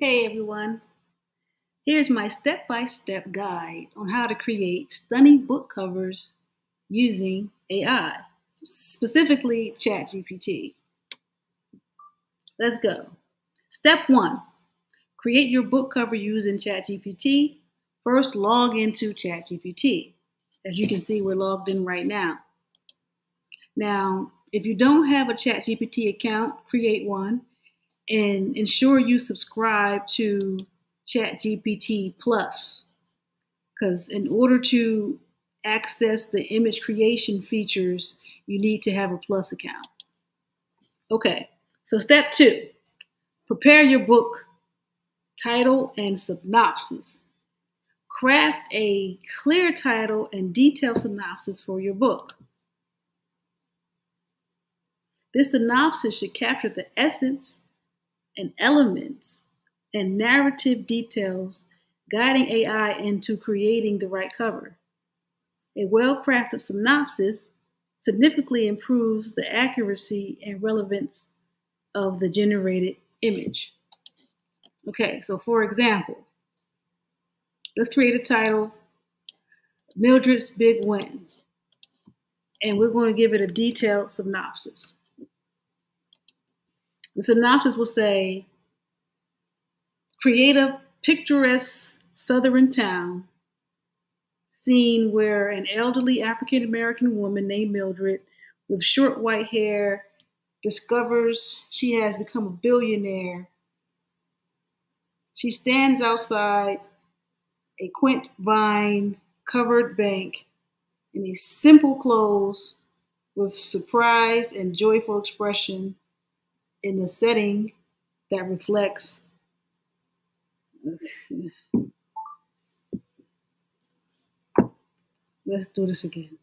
Hey everyone, here's my step-by-step guide on how to create stunning book covers using AI, specifically ChatGPT. Let's go. Step one, create your book cover using ChatGPT. First, log into ChatGPT. As you can see, we're logged in right now. Now, if you don't have a ChatGPT account, create one and ensure you subscribe to ChatGPT Plus. Because in order to access the image creation features, you need to have a Plus account. Okay, so step two prepare your book title and synopsis. Craft a clear title and detailed synopsis for your book. This synopsis should capture the essence and elements and narrative details guiding AI into creating the right cover. A well crafted synopsis significantly improves the accuracy and relevance of the generated image. Okay, so for example, let's create a title Mildred's Big Win. And we're going to give it a detailed synopsis. The synopsis will say create a picturesque southern town scene where an elderly African American woman named Mildred with short white hair discovers she has become a billionaire. She stands outside a quaint vine covered bank in a simple clothes with surprise and joyful expression in a setting that reflects let's do this again